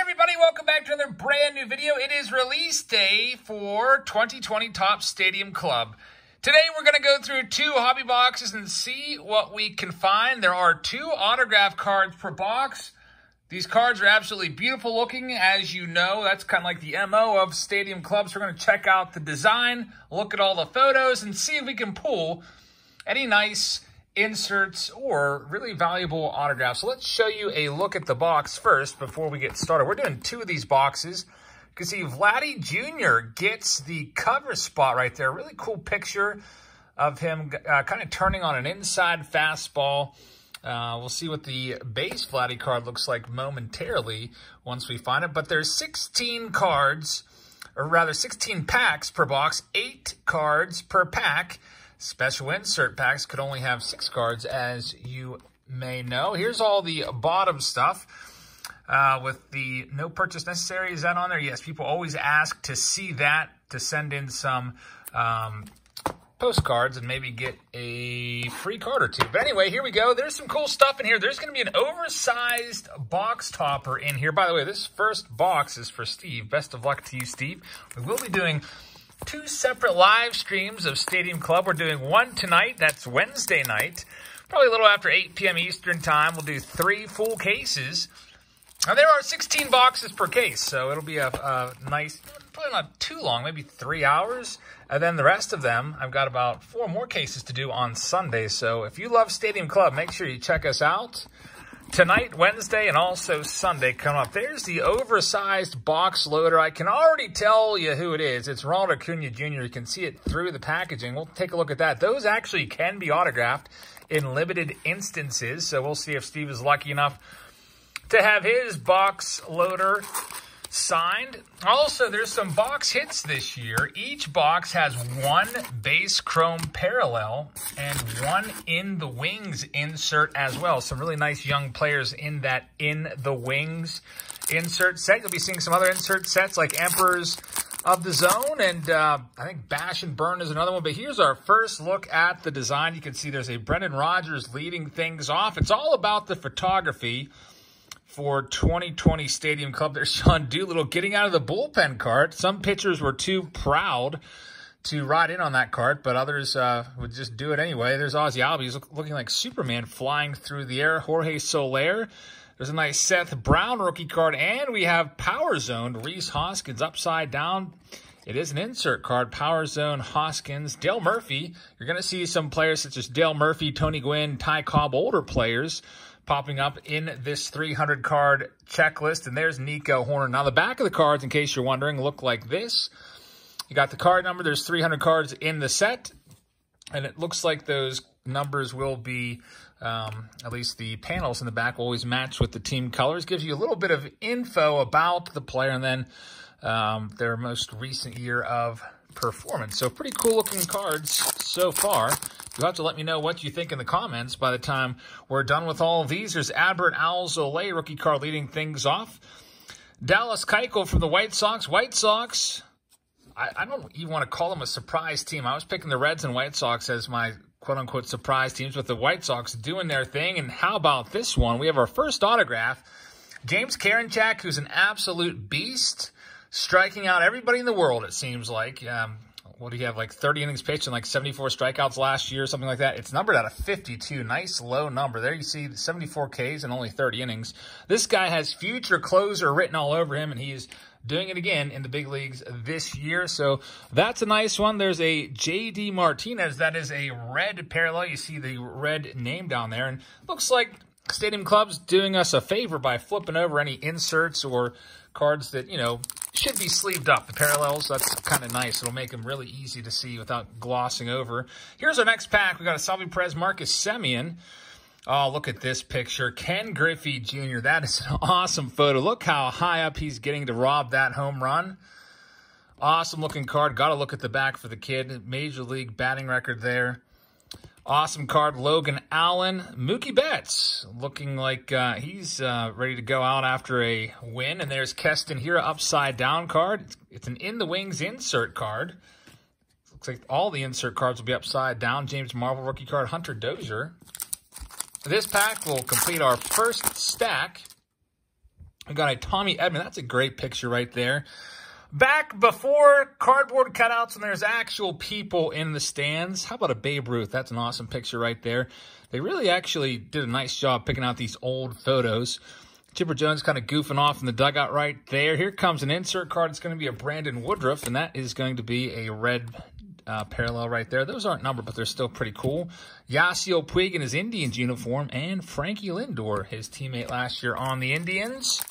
everybody, welcome back to another brand new video. It is release day for 2020 Topps Stadium Club. Today we're going to go through two hobby boxes and see what we can find. There are two autograph cards per box. These cards are absolutely beautiful looking. As you know, that's kind of like the MO of Stadium Clubs. So we're going to check out the design, look at all the photos, and see if we can pull any nice inserts or really valuable autographs. So let's show you a look at the box first before we get started. We're doing two of these boxes. You can see Vladdy Jr. gets the cover spot right there. Really cool picture of him uh, kind of turning on an inside fastball. Uh, we'll see what the base Vladdy card looks like momentarily once we find it. But there's 16 cards, or rather 16 packs per box, 8 cards per pack. Special insert packs could only have 6 cards, as you may know. Here's all the bottom stuff. Uh, with the no purchase necessary, is that on there? Yes, people always ask to see that, to send in some um, postcards and maybe get a free card or two. But anyway, here we go. There's some cool stuff in here. There's going to be an oversized box topper in here. By the way, this first box is for Steve. Best of luck to you, Steve. We will be doing two separate live streams of Stadium Club. We're doing one tonight. That's Wednesday night. Probably a little after 8 p.m. Eastern time. We'll do three full cases. Now, there are 16 boxes per case, so it'll be a, a nice, probably not too long, maybe three hours. And then the rest of them, I've got about four more cases to do on Sunday. So if you love Stadium Club, make sure you check us out tonight, Wednesday, and also Sunday coming up. There's the oversized box loader. I can already tell you who it is. It's Ronald Acuna Jr. You can see it through the packaging. We'll take a look at that. Those actually can be autographed in limited instances. So we'll see if Steve is lucky enough to have his box loader signed. Also, there's some box hits this year. Each box has one base chrome parallel and one in the wings insert as well. Some really nice young players in that in the wings insert set. You'll be seeing some other insert sets like Emperors of the Zone, and uh, I think Bash and Burn is another one. But here's our first look at the design. You can see there's a Brendan Rodgers leading things off. It's all about the photography for 2020 Stadium Club. There's Sean Doolittle getting out of the bullpen cart. Some pitchers were too proud to ride in on that cart, but others uh, would just do it anyway. There's Ozzy Albies look, looking like Superman flying through the air. Jorge Soler. There's a nice Seth Brown rookie card, and we have Power Zone. Rhys Hoskins upside down. It is an insert card. Power Zone Hoskins. Dale Murphy. You're going to see some players such as Dale Murphy, Tony Gwynn, Ty Cobb, older players popping up in this 300 card checklist. And there's Nico Hoerner. Now, the back of the cards, in case you're wondering, look like this. You got the card number. There's 300 cards in the set. And it looks like those numbers will be, um, at least the panels in the back will always match with the team colors. Gives you a little bit of info about the player and then um, their most recent year of performance. So pretty cool looking cards so far. You'll have to let me know what you think in the comments by the time we're done with all these. There's Adbert Alzolay, rookie card leading things off. Dallas Keuchel from the White Sox. White Sox, I, I don't even want to call them a surprise team. I was picking the Reds and White Sox as my quote-unquote surprise teams, with the White Sox doing their thing. And how about this one? We have our first autograph. James Karinchak, who's an absolute beast, striking out everybody in the world, it seems like. Um, what do you have, like 30 innings pitched and like 74 strikeouts last year, something like that. It's numbered out of 52. Nice low number. There you see 74 Ks and only 30 innings. This guy has future closer written all over him, and he is doing it again in the big leagues this year. So that's a nice one. There's a J.D. Martinez. That is a red parallel. You see the red name down there, and looks like Stadium Club's doing us a favor by flipping over any inserts or cards that, you know, should be sleeved up. The parallels, that's kind of nice. It'll make them really easy to see without glossing over. Here's our next pack. we got a Salvy Perez Marcus Semien. Oh, look at this picture. Ken Griffey Jr. That is an awesome photo. Look how high up he's getting to rob that home run. Awesome looking card. Got to look at the back for the kid. Major League batting record there. Awesome card, Logan Allen. Mookie Betts looking like uh, he's uh, ready to go out after a win. And there's Keston Hiura upside down card. It's, an in the wings insert card. Looks like all the insert cards will be upside down. James Marvel rookie card, Hunter Dozier. This pack will complete our first stack We got a Tommy Edman. That's a great picture right there. Back before cardboard cutouts and there's actual people in the stands. How about a Babe Ruth? That's an awesome picture right there. They really actually did a nice job picking out these old photos. Chipper Jones kind of goofing off in the dugout right there. Here comes an insert card. It's going to be a Brandon Woodruff, and that is going to be a red uh, parallel right there. Those aren't numbered, but they're still pretty cool. Yasiel Puig in his Indians uniform, and Frankie Lindor, his teammate last year on the Indians.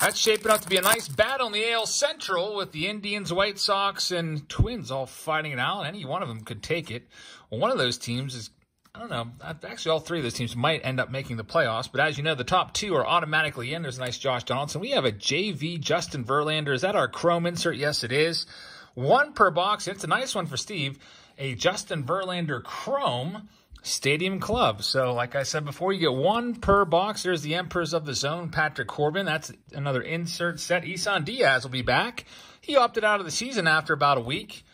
That's shaping up to be a nice battle in the AL Central with the Indians, White Sox, and Twins all fighting it out. Any one of them could take it. One of those teams is, I don't know, actually all three of those teams might end up making the playoffs. But as you know, the top two are automatically in. There's a nice Josh Donaldson. We have a JV Justin Verlander. Is that our Chrome insert? Yes, it is. One per box. It's a nice one for Steve. A Justin Verlander Chrome. Stadium Club. So, like I said before, you get one per box. There's the Emperors of the Zone, Patrick Corbin. That's another insert set. Isan Diaz will be back. He opted out of the season after about a week,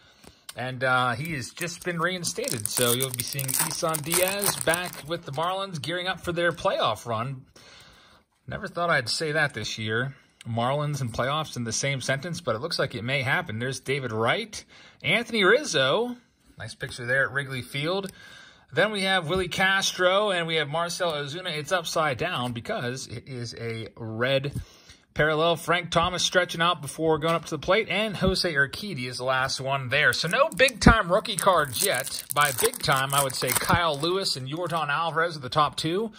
and uh, he has just been reinstated. So, you'll be seeing Isan Diaz back with the Marlins, gearing up for their playoff run. Never thought I'd say that this year. Marlins and playoffs in the same sentence, but it looks like it may happen. There's David Wright, Anthony Rizzo. Nice picture there at Wrigley Field. Then we have Willi Castro and we have Marcell Ozuna. It's upside down because it is a red parallel. Frank Thomas stretching out before going up to the plate, and Jose Urquidy is the last one there. So no big-time rookie cards yet. By big time, I would say Kyle Lewis and Yordan Alvarez are the top two.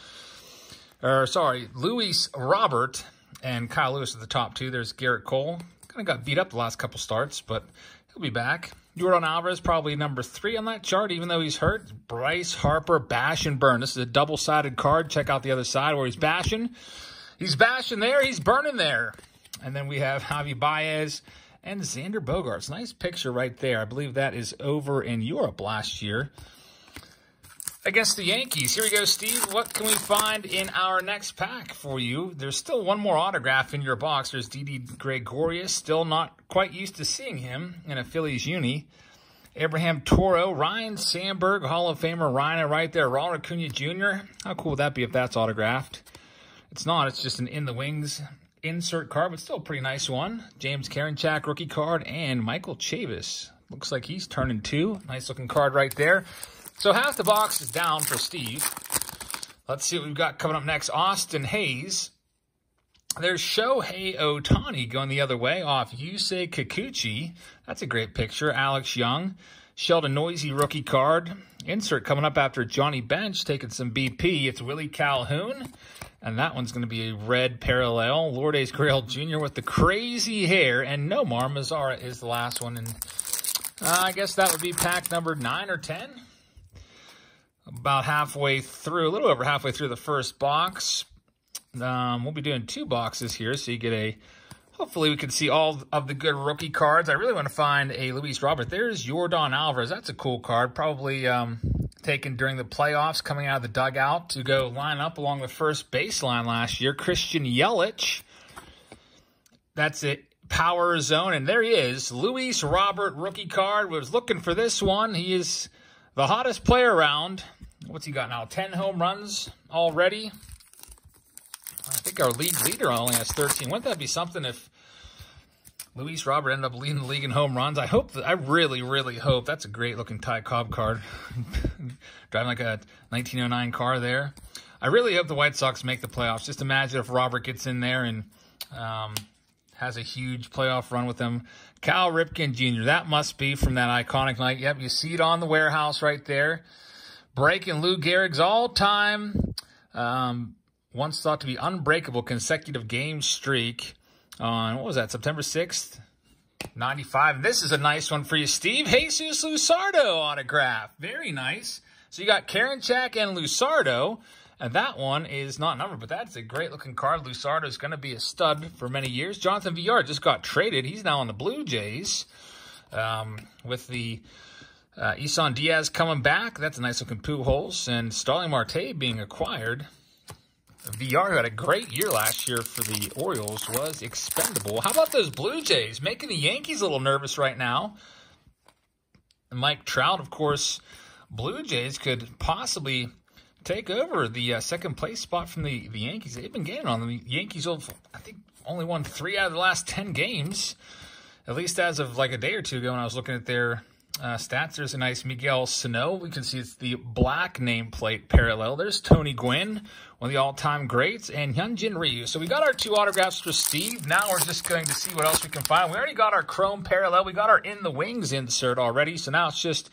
Or, sorry, Luis Robert and Kyle Lewis are the top two. There's Gerrit Cole. Kind of got beat up the last couple starts, but he'll be back. Yordan Alvarez probably number three on that chart, even though he's hurt. Bryce Harper, bash and burn. This is a double-sided card. Check out the other side where he's bashing. He's bashing there. He's burning there. And then we have Javi Baez and Xander Bogaerts. Nice picture right there. I believe that is over in Europe last year against the Yankees. Here we go, Steve. What can we find in our next pack for you? There's still one more autograph in your box. There's Didi Gregorius. Still not quite used to seeing him in a Phillies uni. Abraham Toro, Ryne Sandberg, Hall of Famer Ryan right there. Ronald Acuna Jr. How cool would that be if that's autographed? It's not. It's just an in the wings insert card, but still a pretty nice one. James Karinchak rookie card and Michael Chavis. Looks like he's turning two. Nice looking card right there. So half the box is down for Steve. Let's see what we've got coming up next. Austin Hays. There's Shohei Ohtani going the other way off Yusei Kikuchi. That's a great picture. Alex Young. Sheldon Neuse rookie card. Insert coming up after Johnny Bench taking some BP. It's Willie Calhoun. And that one's going to be a red parallel. Lourdes Gurriel Jr. with the crazy hair. And Nomar Mazara is the last one. And uh, I guess that would be pack number 9 or 10 about halfway through, a little over halfway through the first box. Um, we'll be doing two boxes here, so you get a, hopefully we can see all of the good rookie cards. I really want to find a Luis Robert. There's Yordan Alvarez. That's a cool card, probably um, taken during the playoffs, coming out of the dugout to go line up along the first baseline last year. Christian Yelich. That's it. Power zone, and there he is. Luis Robert rookie card. Was looking for this one. He is the hottest player around. What's he got now? 10 home runs already? I think our league leader only has 13. Wouldn't that be something if Luis Robert ended up leading the league in home runs? I hope that, I really, really hope. That's a great looking Ty Cobb card. Driving like a 1909 car there. I really hope the White Sox make the playoffs. Just imagine if Robert gets in there and um, has a huge playoff run with them. Cal Ripken Jr., that must be from that iconic night. Yep, you see it on the warehouse right there. Breaking Lou Gehrig's all-time, um, once thought to be unbreakable consecutive game streak on, what was that, September 6th? 95. And this is a nice one for you, Steve. Jesus Luzardo autograph. Very nice. So you got Karinchak and Luzardo. And that one is not numbered, but that's a great looking card. Luzardo is going to be a stud for many years. Jonathan Villar just got traded. He's now on the Blue Jays um, with the uh, Isan Diaz coming back. That's a nice looking Pujols. And Starling Marte being acquired. Villar, who had a great year last year for the Orioles, was expendable. How about those Blue Jays? Making the Yankees a little nervous right now. Mike Trout, of course, Blue Jays could possibly take over the uh, second place spot from the, the Yankees. They've been getting on them. The Yankees, have, I think, only won three out of the last 10 games, at least as of like a day or two ago when I was looking at their uh, stats. There's a nice Miguel Sano. We can see it's the black nameplate parallel. There's Tony Gwynn, one of the all-time greats, and Hyunjin Ryu. So we got our two autographs for Steve. Now we're just going to see what else we can find. We already got our chrome parallel. We got our in the wings insert already. So now it's just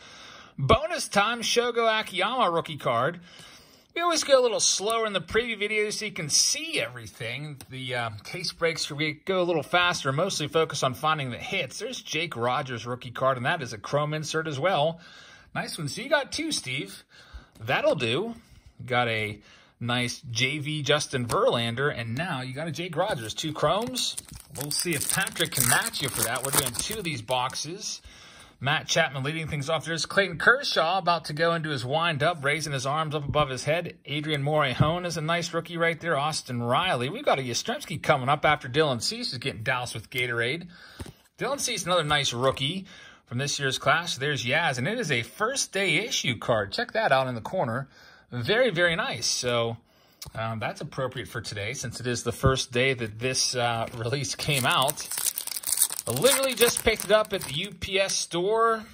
bonus time Shogo Akiyama rookie card. We always go a little slower in the preview video so you can see everything. The uh, case breaks we go a little faster, mostly focus on finding the hits. There's Jake Rogers rookie card, and that is a chrome insert as well. Nice one. So you got two, Steve. That'll do. got a nice JV Justin Verlander, and now you got a Jake Rogers. Two chromes. We'll see if Patrick can match you for that. We're doing two of these boxes. Matt Chapman leading things off. There's Clayton Kershaw about to go into his wind-up, raising his arms up above his head. Adrian Morejon is a nice rookie right there. Austin Riley. We've got a Yastrzemski coming up after Dylan Cease is getting doused with Gatorade. Dylan Cease, another nice rookie from this year's class. There's Yaz, and it is a first day issue card. Check that out in the corner. Very, very nice. So um, that's appropriate for today since it is the first day that this uh, release came out. Literally just picked it up at the UPS store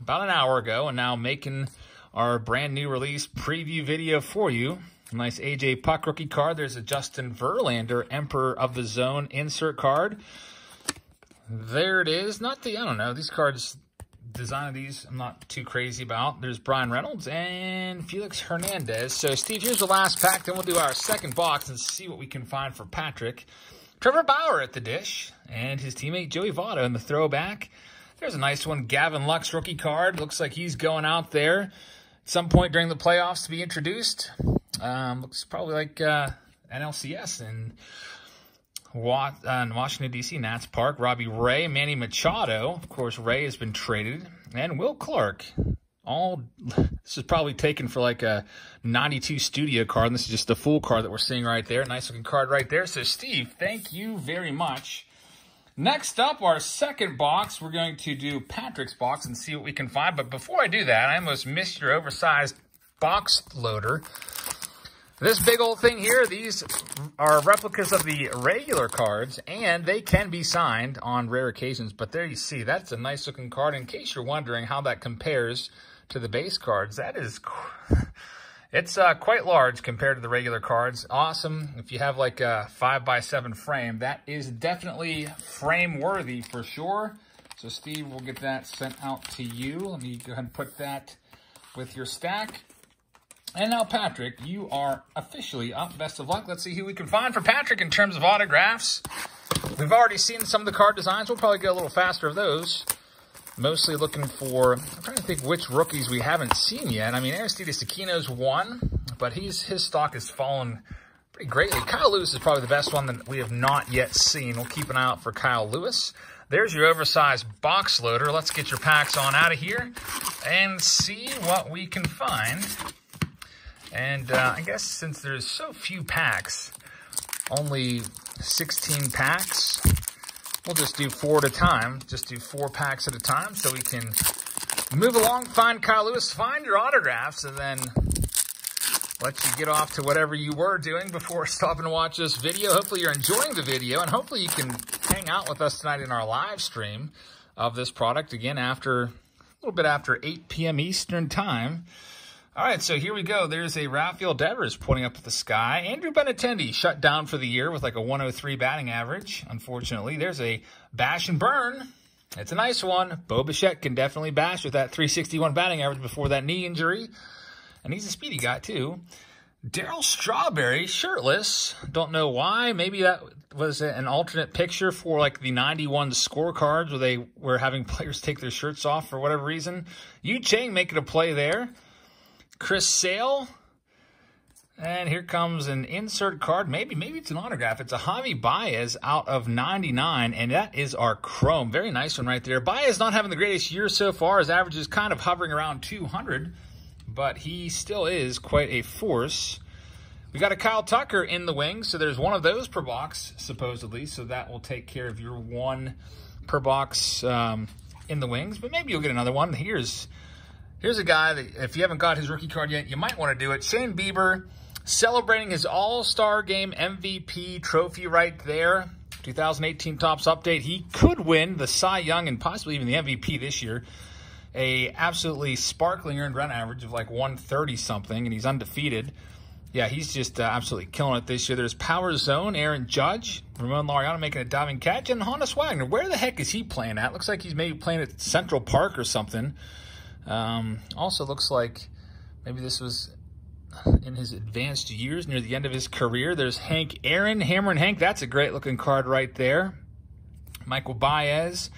about an hour ago and now making our brand new release preview video for you. Nice AJ Puk rookie card. There's a Justin Verlander Emperor of the Zone insert card. There it is. Not the, I don't know, these cards, design of these, I'm not too crazy about. There's Bryan Reynolds and Felix Hernandez. So, Steve, here's the last pack. Then we'll do our second box and see what we can find for Patrick. Trevor Bauer at the dish and his teammate Joey Votto in the throwback. There's a nice one. Gavin Lux rookie card. Looks like he's going out there at some point during the playoffs to be introduced. Um, looks probably like uh, NLCS in, uh, in Washington, D.C., Nats Park. Robbie Ray, Manny Machado. Of course, Ray has been traded. And Will Clark all this is probably taken for like a 92 studio card and this is just the full card that we're seeing right there. Nice looking card right there. So steve thank you very much. Next up our second box we're going to do patrick's box and see what we can find. But before i do that i almost missed your oversized box loader this big old thing here, these are replicas of the regular cards, and they can be signed on rare occasions. But there you see, that's a nice looking card. In case you're wondering how that compares to the base cards, that is, it's uh, quite large compared to the regular cards. Awesome. If you have like a 5 by 7 frame, that is definitely frame worthy for sure. So Steve, we'll get that sent out to you. Let me go ahead and put that with your stack. And now, Patrick, you are officially up. Best of luck. Let's see who we can find for Patrick in terms of autographs. We've already seen some of the card designs. We'll probably get a little faster of those. Mostly looking for, I'm trying to think which rookies we haven't seen yet. I mean, Aristides Aquino's one, but he's his stock has fallen pretty greatly. Kyle Lewis is probably the best one that we have not yet seen. We'll keep an eye out for Kyle Lewis. There's your oversized box loader. Let's get your packs on out of here and see what we can find. And uh, I guess since there's so few packs, only 16 packs, We'll just do four at a time. Just do four packs at a time so we can move along, find Kyle Lewis, find your autographs, and then let you get off to whatever you were doing before stopping to watch this video. Hopefully you're enjoying the video, and hopefully you can hang out with us tonight in our live stream of this product again after a little bit after 8 p.m. Eastern Time. All right, so here we go. There's a Rafael Devers pointing up at the sky. Andrew Benintendi shut down for the year with like a 103 batting average, unfortunately. There's a bash and burn. It's a nice one. Bo Bichette can definitely bash with that 361 batting average before that knee injury. And he's a speedy guy, too. Darryl Strawberry, shirtless. Don't know why. Maybe that was an alternate picture for like the 91 scorecards where they were having players take their shirts off for whatever reason. Yu Chang making a play there. Chris Sale. And here comes an insert card. Maybe, maybe it's an autograph. It's a Javi Baez out of 99, and that is our Chrome. Very nice one right there. Baez not having the greatest year so far. His average is kind of hovering around 200, but he still is quite a force. We got a Kyle Tucker in the wings, so there's one of those per box, supposedly, so that will take care of your one per box um, in the wings, but maybe you'll get another one. Here's Here's a guy that, if you haven't got his rookie card yet, you might want to do it. Shane Bieber celebrating his All-Star Game MVP trophy right there. 2018 Topps update. He could win the Cy Young and possibly even the MVP this year. A absolutely sparkling earned run average of like 130 something, and he's undefeated. Yeah, he's just uh, absolutely killing it this year. There's Power Zone, Aaron Judge, Ramon Laureano making a diving catch, and Honus Wagner. Where the heck is he playing at? Looks like he's maybe playing at Central Park or something. Um, also looks like maybe this was in his advanced years, near the end of his career. There's Hank Aaron, Hammer and Hank. That's a great looking card right there. Michael Baez.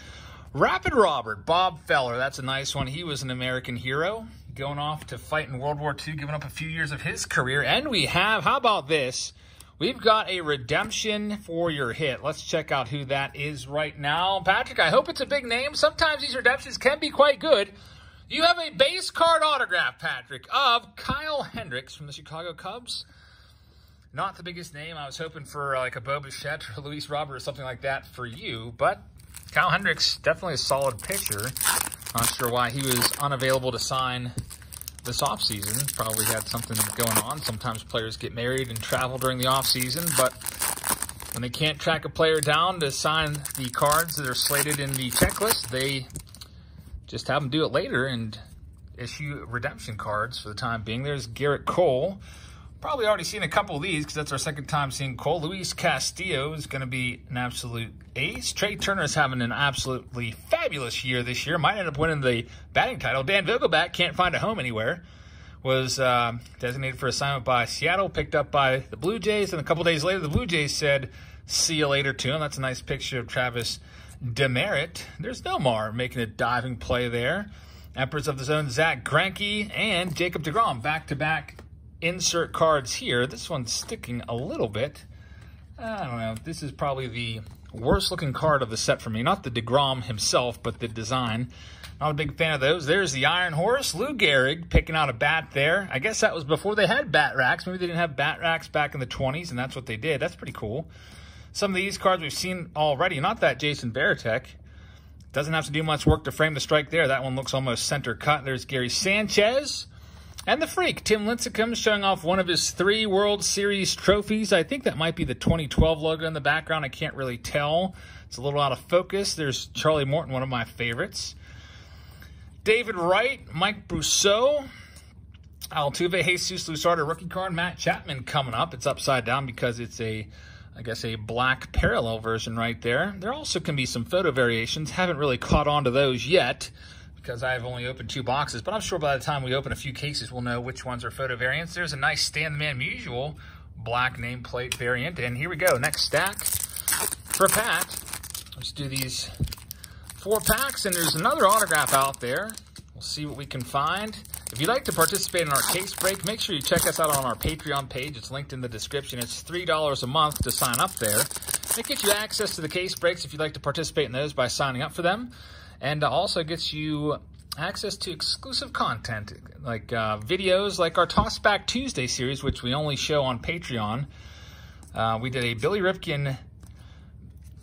Rapid Robert, Bob Feller. That's a nice one. He was an American hero going off to fight in World War II, giving up a few years of his career. And we have, how about this? We've got a redemption for your hit. Let's check out who that is right now. Patrick, I hope it's a big name. Sometimes these redemptions can be quite good. You have a base card autograph, Patrick, of Kyle Hendricks from the Chicago Cubs. Not the biggest name. I was hoping for uh, like a Bo Bichette or Luis Robert or something like that for you, but Kyle Hendricks, definitely a solid pitcher. Not sure why he was unavailable to sign this offseason. Probably had something going on. Sometimes players get married and travel during the offseason, but when they can't track a player down to sign the cards that are slated in the checklist, they just have them do it later and issue redemption cards for the time being. There's Gerrit Cole. Probably already seen a couple of these because that's our second time seeing Cole. Luis Castillo is going to be an absolute ace. Trea Turner is having an absolutely fabulous year this year. Might end up winning the batting title. Dan Vogelbach can't find a home anywhere. Was uh, designated for assignment by Seattle, picked up by the Blue Jays, and a couple days later, the Blue Jays said, see you later to him. That's a nice picture of Travis Demeritte. There's Nomar making a diving play there. Emperors of the Zone, Zack Greinke and Jacob DeGrom back-to-back insert cards here. This one's sticking a little bit. I don't know. This is probably the worst looking card of the set for me. Not the DeGrom himself, but the design. Not a big fan of those. There's the Iron Horse. Lou Gehrig picking out a bat there. I guess that was before they had bat racks. Maybe they didn't have bat racks back in the 20s, and that's what they did. That's pretty cool. Some of these cards we've seen already. Not that Jason Varitek. Doesn't have to do much work to frame the strike there. That one looks almost center cut. There's Gary Sanchez. And the freak, Tim Lincecum, showing off one of his three World Series trophies. I think that might be the 2012 logo in the background. I can't really tell. It's a little out of focus. There's Charlie Morton, one of my favorites. David Wright, Mike Brosseau, Altuve, Jesus Luzardo, rookie card, Matt Chapman coming up. It's upside down because it's a I guess, a black parallel version right there. There also can be some photo variations. Haven't really caught on to those yet because I've only opened two boxes, but I'm sure by the time we open a few cases, we'll know which ones are photo variants. There's a nice Stan the Man Musial black nameplate variant. And here we go. Next stack for Pat. Let's do these four packs, and there's another autograph out there. We'll see what we can find. If you'd like to participate in our case break, make sure you check us out on our Patreon page. It's linked in the description. It's $3 a month to sign up there. It gets you access to the case breaks if you'd like to participate in those by signing up for them. And also gets you access to exclusive content, like uh, videos like our Toss Back Tuesday series, which we only show on Patreon. Uh, we did a Billy Ripken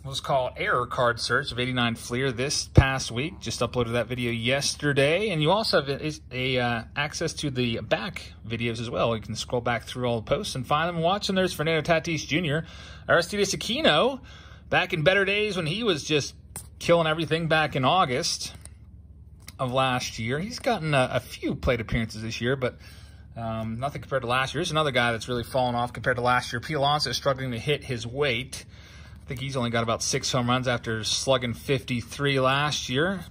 was called Error Card Search of 89 Fleer this past week. Just uploaded that video yesterday. And you also have a, uh, access to the back videos as well. You can scroll back through all the posts and find them and watch them. There's Fernando Tatis Jr., Aristides Aquino, back in better days when he was just killing everything back in August of last year. He's gotten a, a few plate appearances this year, but um, nothing compared to last year. Here's another guy that's really fallen off compared to last year. P. Alonso is struggling to hit his weight. I think he's only got about six home runs after slugging 53 last year.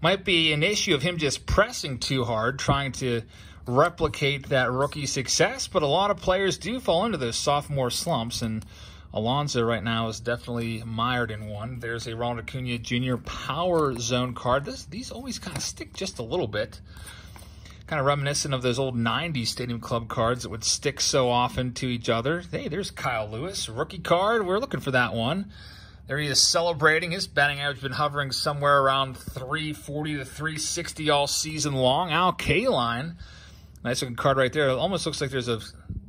Might be an issue of him just pressing too hard, trying to replicate that rookie success, but a lot of players do fall into those sophomore slumps, and Alonso right now is definitely mired in one. There's a Ronald Acuna Jr. Power Zone card. This, these always kind of stick just a little bit kind of reminiscent of those old 90s Stadium Club cards that would stick so often to each other. Hey, there's Kyle Lewis, rookie card. We're looking for that one. There he is celebrating. His batting average has been hovering somewhere around 340 to 360 all season long. Al Kaline, nice looking card right there. It almost looks like there's a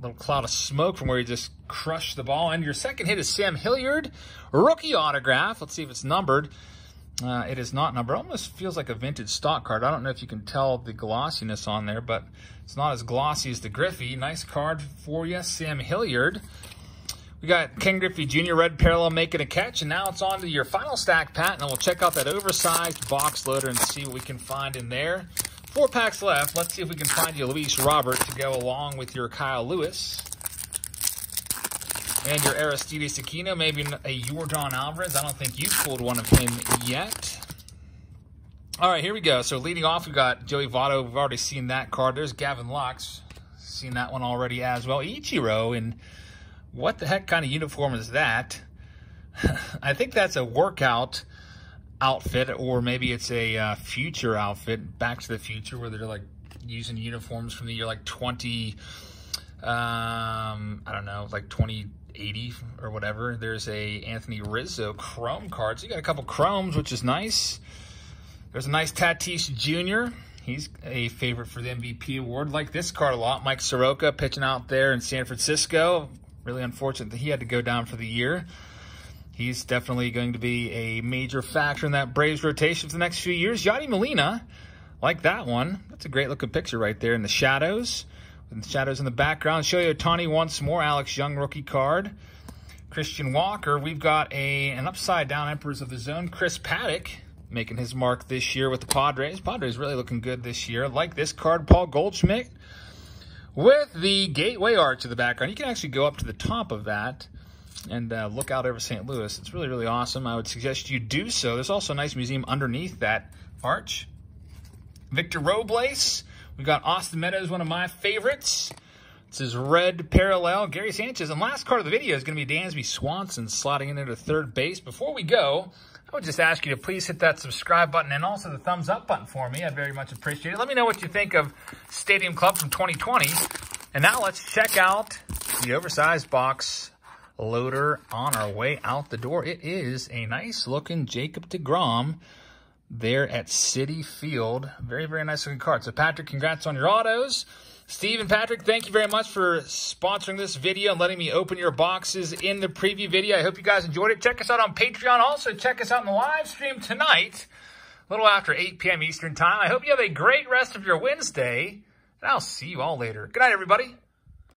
little cloud of smoke from where he just crushed the ball. And your second hit is Sam Hilliard, rookie autograph. Let's see if it's numbered. Uh, it is not number. Almost feels like a vintage stock card. I don't know if you can tell the glossiness on there, but it's not as glossy as the Griffey. Nice card for you, Sam Hilliard. We got Ken Griffey Jr. red parallel making a catch, and now it's on to your final stack, Pat, and we'll check out that oversized box loader and see what we can find in there. Four packs left. Let's see if we can find you Luis Robert to go along with your Kyle Lewis. And your Aristides Aquino, maybe a Yordan Alvarez. I don't think you've pulled one of him yet. All right, here we go. So leading off, we've got Joey Votto. We've already seen that card. There's Gavin Lux. Seen that one already as well. Ichiro and what the heck kind of uniform is that? I think that's a workout outfit, or maybe it's a uh, future outfit, Back to the Future, where they're like using uniforms from the year like 20, um, I don't know, like 2080 or whatever. There's a Anthony Rizzo chrome card. So you got a couple chromes, which is nice. There's a nice Tatis Jr. He's a favorite for the MVP award. Like this card a lot. Mike Soroka pitching out there in San Francisco. Really unfortunate that he had to go down for the year. He's definitely going to be a major factor in that Braves rotation for the next few years. Yadi Molina, like that one. That's a great looking picture right there in the shadows. The shadows in the background. Shohei Ohtani once more. Alex Young rookie card. Christian Walker. We've got a an upside down Emperors of the Zone. Chris Paddack making his mark this year with the Padres. Padres really looking good this year. Like this card, Paul Goldschmidt with the Gateway Arch in the background. You can actually go up to the top of that and uh, look out over St. Louis. It's really, really awesome. I would suggest you do so. There's also a nice museum underneath that arch. Victor Robles. We've got Austin Meadows, one of my favorites. It's his red parallel. Gary Sanchez. And last card of the video is going to be Dansby Swanson slotting in into third base. Before we go, I would just ask you to please hit that subscribe button and also the thumbs up button for me. I'd very much appreciate it. Let me know what you think of Stadium Club from 2020. And now let's check out the oversized box loader on our way out the door. It is a nice looking Jacob DeGrom there at Citi Field. Very, very nice looking card. So Patrick, congrats on your autos. Steve and Patrick, thank you very much for sponsoring this video and letting me open your boxes in the preview video. I hope you guys enjoyed it. Check us out on Patreon. Also, check us out in the live stream tonight, a little after 8 p.m. Eastern Time. I hope you have a great rest of your Wednesday, and I'll see you all later. Good night, everybody.